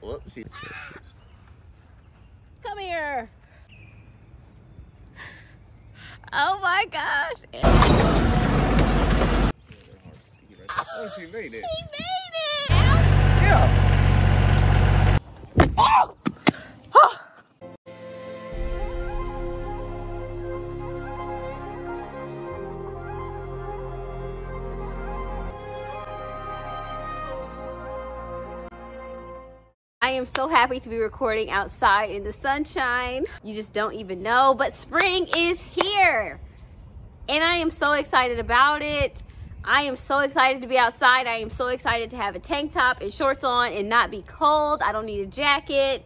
Whoop, she. Come here. Oh my gosh. Oh, she made it. She made it. Yeah. Oh! Am so happy to be recording outside in the sunshine. You just don't even know, but spring is here. And I am so excited about it. I am so excited to be outside. I am so excited to have a tank top and shorts on and not be cold. I don't need a jacket.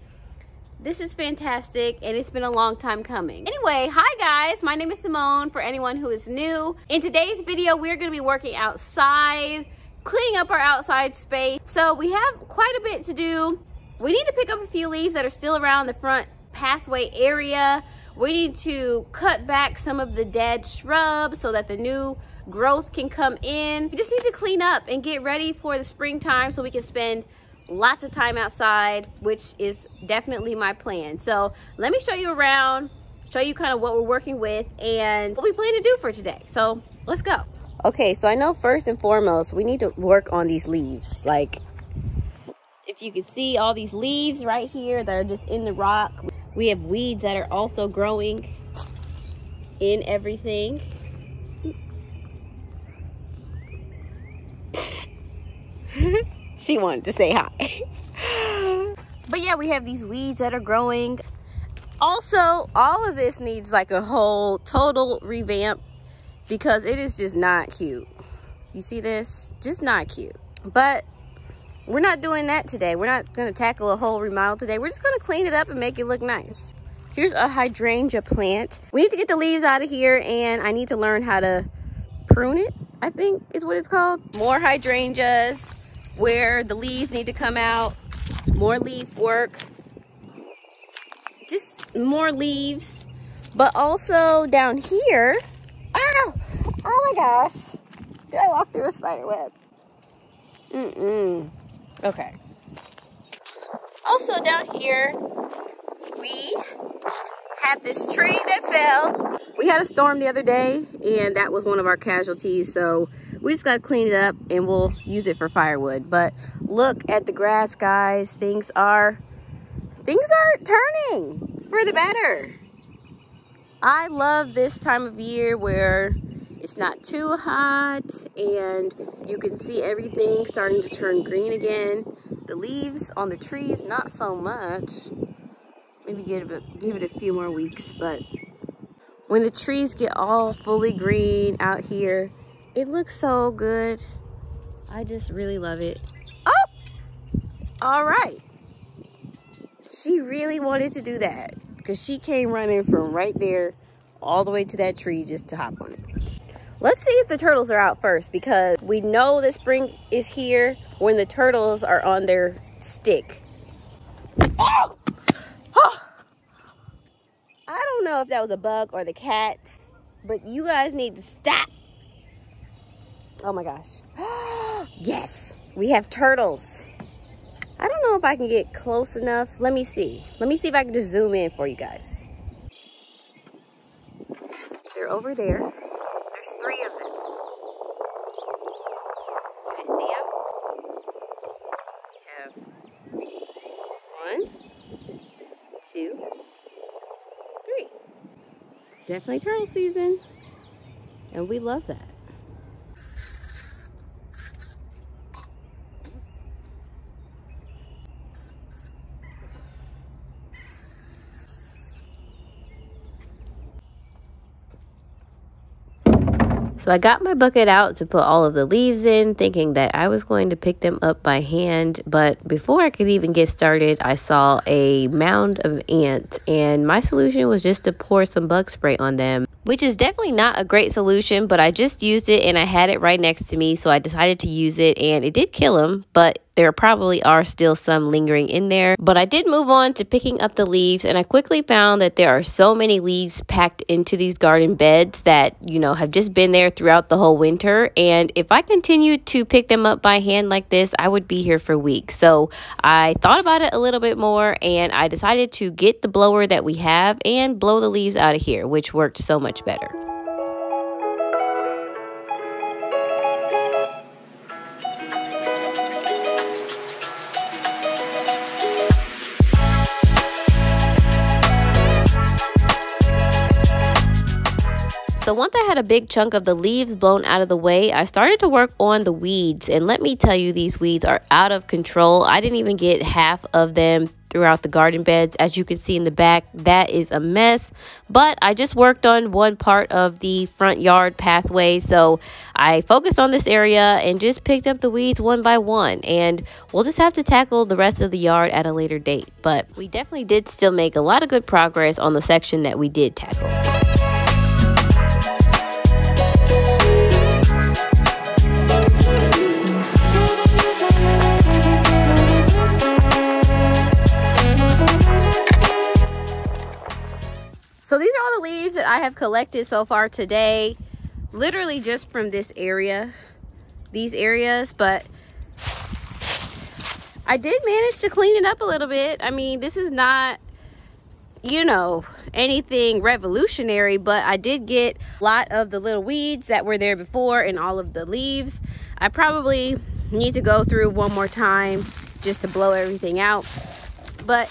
This is fantastic and it's been a long time coming. Anyway, hi guys, my name is Simone for anyone who is new. In today's video, we're gonna be working outside, cleaning up our outside space. So we have quite a bit to do. We need to pick up a few leaves that are still around the front pathway area. We need to cut back some of the dead shrubs so that the new growth can come in. We just need to clean up and get ready for the springtime so we can spend lots of time outside, which is definitely my plan. So let me show you around, show you kind of what we're working with and what we plan to do for today. So let's go. Okay, so I know first and foremost, we need to work on these leaves. Like you can see all these leaves right here that are just in the rock. We have weeds that are also growing in everything. she wanted to say hi. but yeah, we have these weeds that are growing. Also, all of this needs like a whole total revamp because it is just not cute. You see this? Just not cute. But we're not doing that today. We're not going to tackle a whole remodel today. We're just going to clean it up and make it look nice. Here's a hydrangea plant. We need to get the leaves out of here and I need to learn how to prune it, I think is what it's called. More hydrangeas where the leaves need to come out. More leaf work. Just more leaves. But also down here. Ow! Oh my gosh. Did I walk through a spider web? Mm-mm. Okay. Also down here, we have this tree that fell. We had a storm the other day and that was one of our casualties. So we just got to clean it up and we'll use it for firewood. But look at the grass, guys. Things are, things are turning for the better. I love this time of year where it's not too hot and you can see everything starting to turn green again. The leaves on the trees, not so much. Maybe give it, give it a few more weeks, but when the trees get all fully green out here, it looks so good. I just really love it. Oh, all right. She really wanted to do that because she came running from right there all the way to that tree just to hop on it. Let's see if the turtles are out first because we know that spring is here when the turtles are on their stick. Oh! Oh! I don't know if that was a bug or the cat, but you guys need to stop. Oh my gosh. yes, we have turtles. I don't know if I can get close enough. Let me see. Let me see if I can just zoom in for you guys. They're over there three of them. Can I see them? We have one, two, three. It's definitely turtle season. And we love that. So I got my bucket out to put all of the leaves in, thinking that I was going to pick them up by hand. But before I could even get started, I saw a mound of ants, and my solution was just to pour some bug spray on them. which is definitely not a great solution, but I just used it and I had it right next to me, so I decided to use it and it did kill them, but there probably are still some lingering in there. But I did move on to picking up the leaves and I quickly found that there are so many leaves packed into these garden beds that, you know, have just been there throughout the whole winter. And if I continued to pick them up by hand like this, I would be here for weeks. So I thought about it a little bit more and I decided to get the blower that we have and blow the leaves out of here, which worked so much better. So once I had a big chunk of the leaves blown out of the way, I started to work on the weeds. And let me tell you, these weeds are out of control. I didn't even get half of them throughout the garden beds. As you can see in the back, that is a mess. But I just worked on one part of the front yard pathway. So I focused on this area and just picked up the weeds one by one. And we'll just have to tackle the rest of the yard at a later date. But we definitely did still make a lot of good progress on the section that we did tackle. So these are all the leaves that I have collected so far today, literally just from this area, these areas, but I did manage to clean it up a little bit. I mean, this is not, you know, anything revolutionary, but I did get a lot of the little weeds that were there before and all of the leaves. I probably need to go through one more time just to blow everything out. But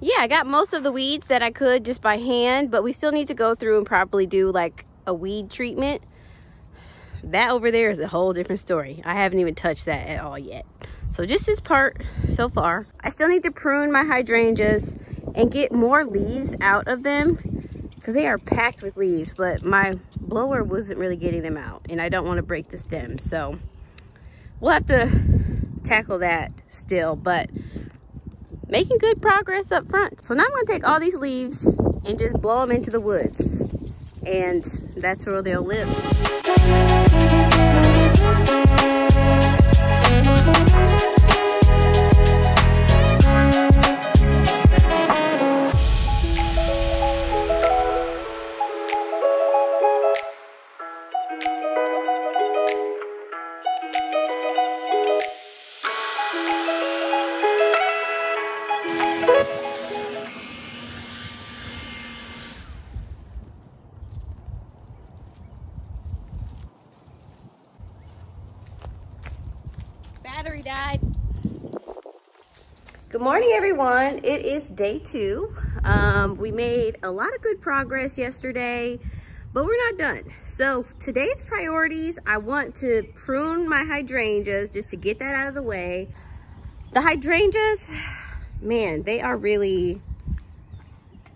yeah, I got most of the weeds that I could just by hand, but we still need to go through and properly do like a weed treatment. That over there is a whole different story. I haven't even touched that at all yet. So just this part so far. I still need to prune my hydrangeas and get more leaves out of them because they are packed with leaves, but my blower wasn't really getting them out and I don't want to break the stems. So we'll have to tackle that still, but making good progress up front. So now I'm gonna take all these leaves and just blow them into the woods. And that's where they'll live. Everyone. It is day two. Um, we made a lot of good progress yesterday, but we're not done. So today's priorities, I want to prune my hydrangeas just to get that out of the way. The hydrangeas, man, they are really,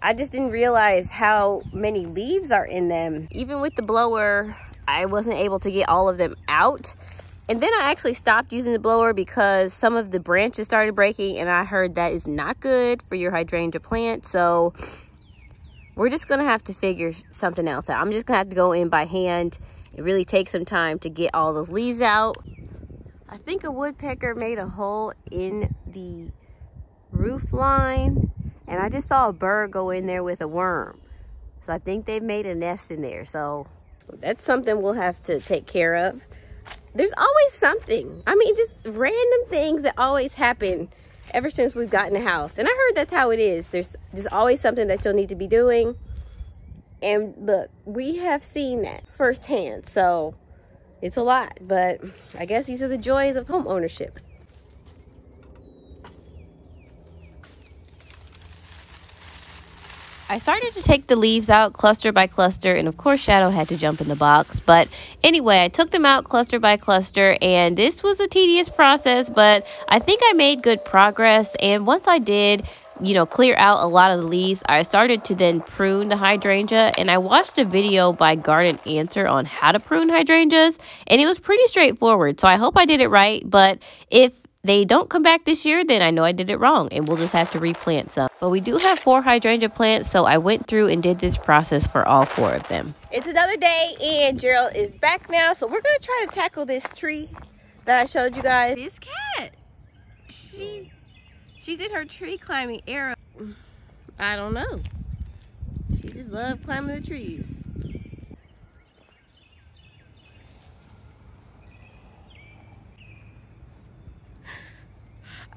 I just didn't realize how many leaves are in them. Even with the blower, I wasn't able to get all of them out. And then I actually stopped using the blower because some of the branches started breaking and I heard that is not good for your hydrangea plant. So we're just going to have to figure something else out. I'm just going to have to go in by hand and really take some time to get all those leaves out. I think a woodpecker made a hole in the roof line and I just saw a bird go in there with a worm. So I think they've made a nest in there. So that's something we'll have to take care of there's always something. I mean, just random things that always happen ever since we've gotten a house. And I heard that's how it is. There's just always something that you'll need to be doing. And look, we have seen that firsthand. So it's a lot, but I guess these are the joys of home ownership. I started to take the leaves out cluster by cluster, and of course, Shadow had to jump in the box. But anyway, I took them out cluster by cluster, and this was a tedious process, but I think I made good progress. And once I did, you know, clear out a lot of the leaves, I started to then prune the hydrangea. And I watched a video by Garden Answer on how to prune hydrangeas, and it was pretty straightforward. So I hope I did it right. But if they don't come back this year, then I know I did it wrong and we'll just have to replant some. But we do have four hydrangea plants, so I went through and did this process for all four of them. It's another day and Gerald is back now, so we're gonna try to tackle this tree that I showed you guys. This cat, she, she's in her tree climbing era. I don't know. She just loves climbing the trees.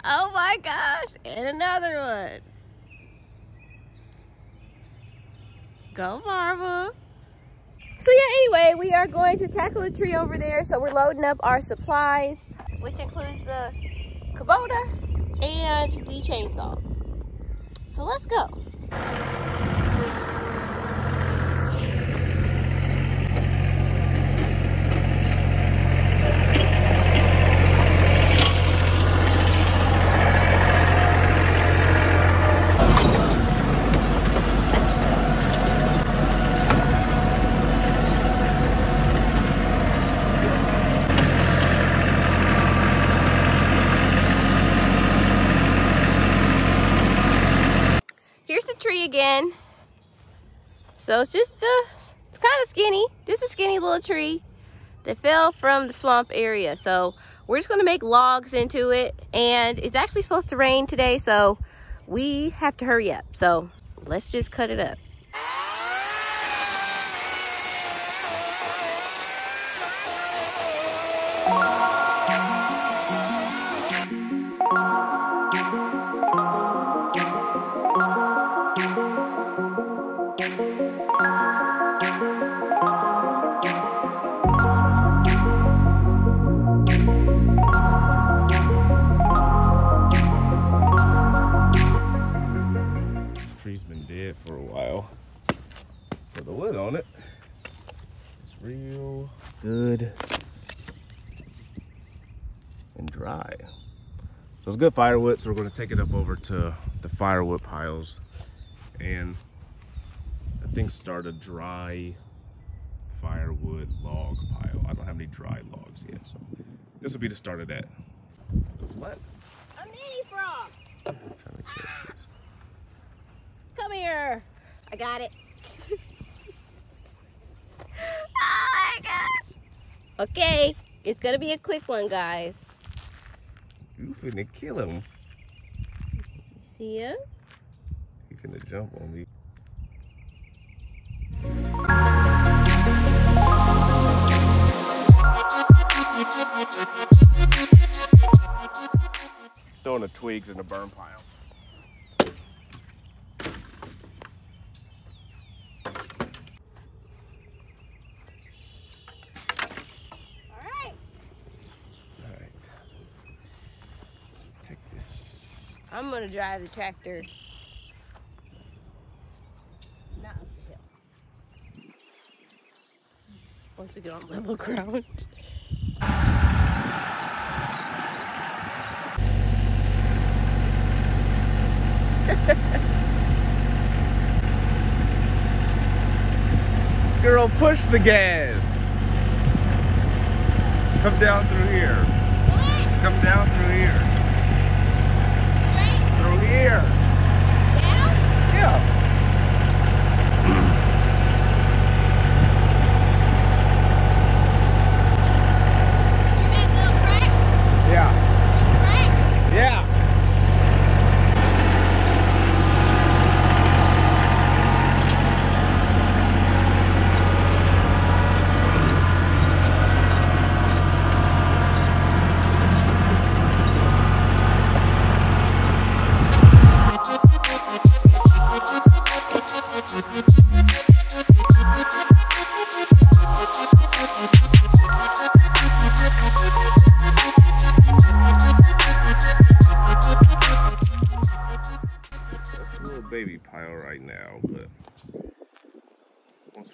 Oh my gosh, and another one. Go, Marva. So yeah, anyway, we are going to tackle a tree over there. So we're loading up our supplies, which includes the Kubota and the chainsaw. So let's go. Here's the tree again. So it's just, uh, it's kind of skinny. Just a skinny little tree that fell from the swamp area. So we're just gonna make logs into it. And it's actually supposed to rain today, so we have to hurry up. So let's just cut it up. On it. it is real good and dry. So it's good firewood, so we're gonna take it up over to the firewood piles and I think start a dry firewood log pile. I don't have any dry logs yet, so this will be the start of that. The flat. A mini frog. I'm trying to catch this. Come here. I got it. oh my gosh. Okay, it's gonna be a quick one, guys. You finna kill him. See ya? He finna jump on me. Throwing the twigs in the burn pile. All right. Alright. Take this. I'm gonna drive the tractor. Not up the hill. Once we get on level ground. Girl, push the gas. Come down through here. What? Come down through here. Here. down? Yeah.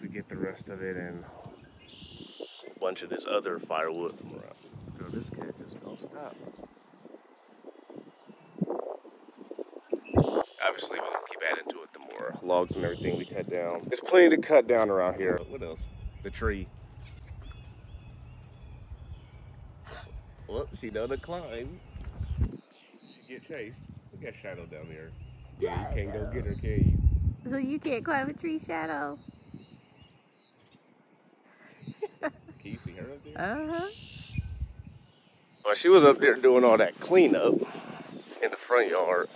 We get the rest of it and a bunch of this other firewood from around. Girl, this cat just don't stop. Obviously, we're gonna keep adding to it the more logs and everything we cut down. There's plenty to cut down around here. What else? The tree. Well, she done a climb. She get chased. We got Shadow down there. Yeah, you can't go get her, can you? So you can't climb a tree shadow. Can you see her up there? Uh-huh. Well, she was up there doing all that cleanup in the front yard.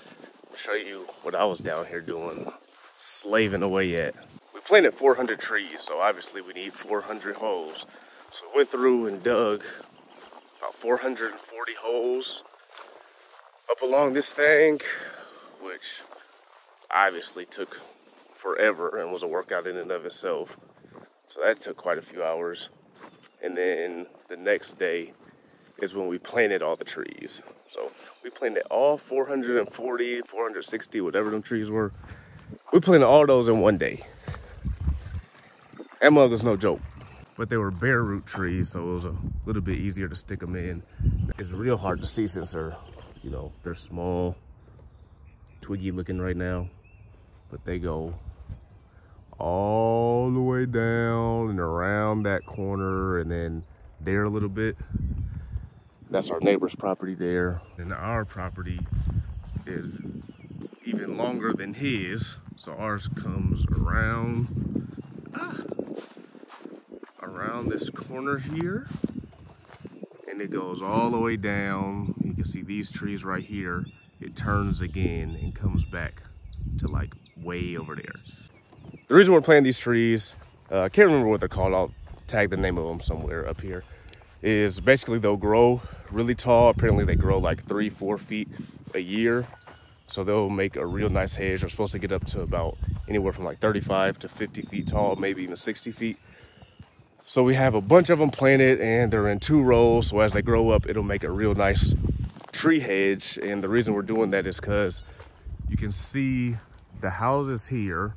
I'll show you what I was down here doing, slaving away at. We planted 400 trees, so obviously we need 400 holes. So I went through and dug about 440 holes up along this thing, which obviously took forever and was a workout in and of itself. So that took quite a few hours. And then the next day, is when we planted all the trees. So we planted all 440, 460, whatever them trees were. We planted all those in one day. That mug was no joke. But they were bare root trees, so it was a little bit easier to stick them in. It's real hard to see since they're, you know, they're small, twiggy looking right now. But they go all the way down and around that corner and then there a little bit. That's our neighbor's property there. And our property is even longer than his. So ours comes around, ah, around this corner here. And it goes all the way down. You can see these trees right here. It turns again and comes back to like way over there. The reason we're planting these trees, uh, I can't remember what they're called. I'll tag the name of them somewhere up here. Is basically they'll grow really tall. Apparently they grow like three, four feet a year. So they'll make a real nice hedge. They're supposed to get up to about anywhere from like 35 to 50 feet tall, maybe even 60 feet. So we have a bunch of them planted and they're in two rows. So as they grow up, it'll make a real nice tree hedge. And the reason we're doing that is because you can see the houses here.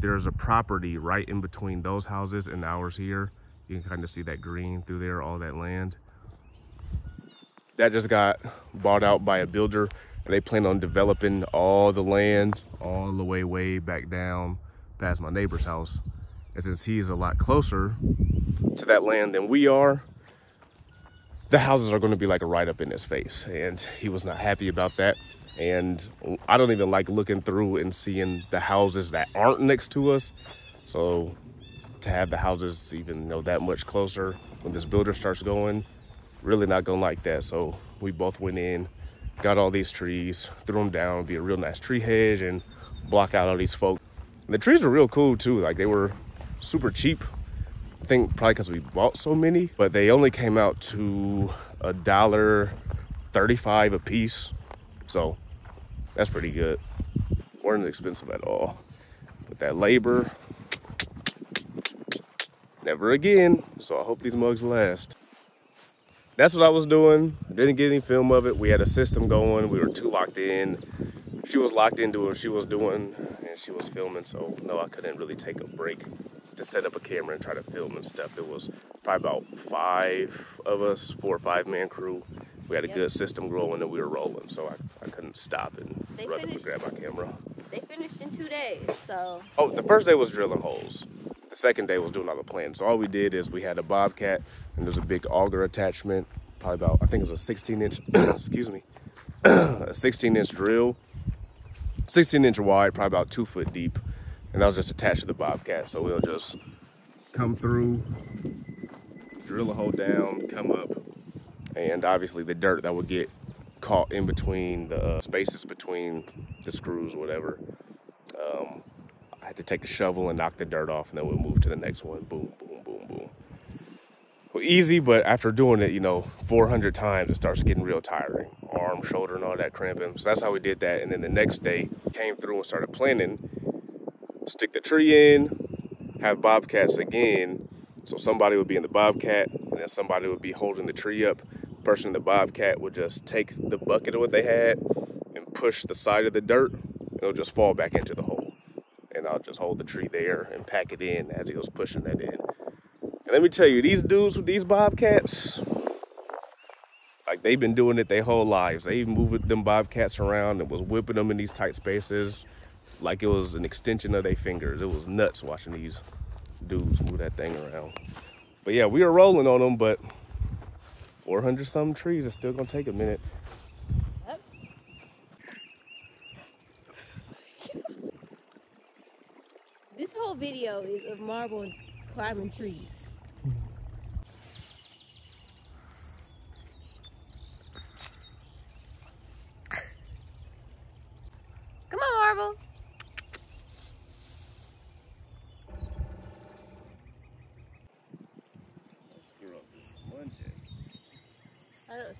There's a property right in between those houses and ours here. You can kind of see that green through there, all that land. That just got bought out by a builder and they plan on developing all the land all the way, way back down past my neighbor's house. And since he's a lot closer to that land than we are, the houses are going to be like a right up in his face. And he was not happy about that. And I don't even like looking through and seeing the houses that aren't next to us. So to have the houses even you know that much closer when this builder starts going, really not gonna like that. So we both went in, got all these trees, threw them down, be a real nice tree hedge and block out all these folks. And the trees were real cool too. Like they were super cheap. I think probably because we bought so many, but they only came out to a dollar 35 a piece. So that's pretty good. weren't expensive at all. But that labor, never again. So I hope these mugs last. That's what I was doing. Didn't get any film of it. We had a system going. We were too locked in. She was locked into what she was doing and she was filming. So no, I couldn't really take a break to set up a camera and try to film and stuff. It was probably about five of us, four or five man crew. We had a Yep. good system going and we were rolling. So I, I couldn't stop and They run up and finished- grab my camera. They finished in two days, so Oh, the first day was drilling holes. The second day was doing all the plans. So all we did is we had a bobcat and there's a big auger attachment, probably about I think it was a 16 inch, excuse me, a 16 inch drill, 16 inch wide, probably about two foot deep, and that was just attached to the bobcat. So we'll just come through, drill a hole down, come up, and obviously the dirt that would get caught in between the uh, spaces between the screws, whatever. Um, I had to take a shovel and knock the dirt off, and then we'll move to the next one. Boom, boom, boom, boom. Well, easy, but after doing it, you know, 400 times, it starts getting real tiring. Arm, shoulder, and all that cramping. So that's how we did that. And then the next day, came through and started planting. Stick the tree in, have bobcats again. So somebody would be in the bobcat, and then somebody would be holding the tree up. The person in the bobcat would just take the bucket of what they had and push the side of the dirt, and it'll just fall back into the hole. And I'll just hold the tree there and pack it in as he was pushing that in. And let me tell you, these dudes with these bobcats, like they've been doing it their whole lives. They even moved them bobcats around and was whipping them in these tight spaces like it was an extension of their fingers. It was nuts watching these dudes move that thing around. But yeah, we were rolling on them, but 400 some trees is still gonna take a minute. This whole video is of Marble climbing trees.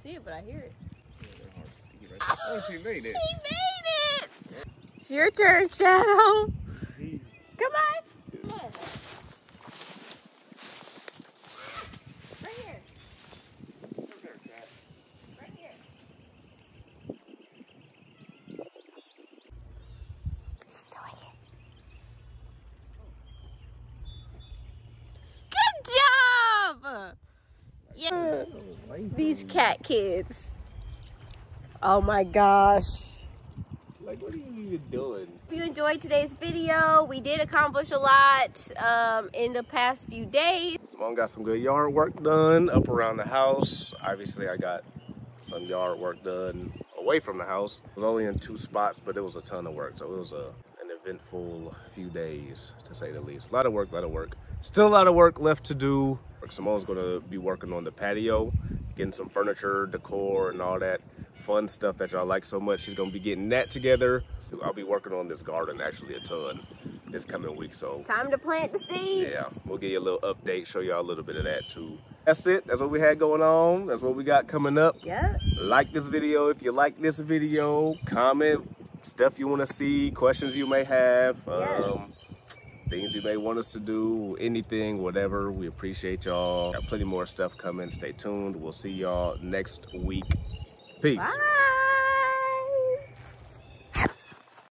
See it, but I hear it. Yeah, hard to see right. Oh, she made it. She made it! It's your turn, Shadow. Come on. Come on. Right here. Right here. He's doing it. Good job! Yeah. These cat kids. Oh my gosh. Like, what are you even doing? If you enjoyed today's video, we did accomplish a lot um, in the past few days. Simone got some good yard work done up around the house. Obviously, I got some yard work done away from the house. It was only in two spots, but it was a ton of work. So it was a, an eventful few days, to say the least. A lot of work, a lot of work. Still a lot of work left to do. Simone's gonna be working on the patio, getting some furniture, decor, and all that fun stuff that y'all like so much. She's gonna be getting that together. I'll be working on this garden actually a ton this coming week. So Time to plant the seeds. yeah, we'll give you a little update, show y'all a little bit of that too. That's it. That's what we had going on. That's what we got coming up. Yep. Like this video if you like this video. Comment stuff you want to see, questions you may have, um, Yes. Things you may want us to do, anything, whatever. We appreciate y'all. Got plenty more stuff coming. Stay tuned. We'll see y'all next week. Peace. Bye.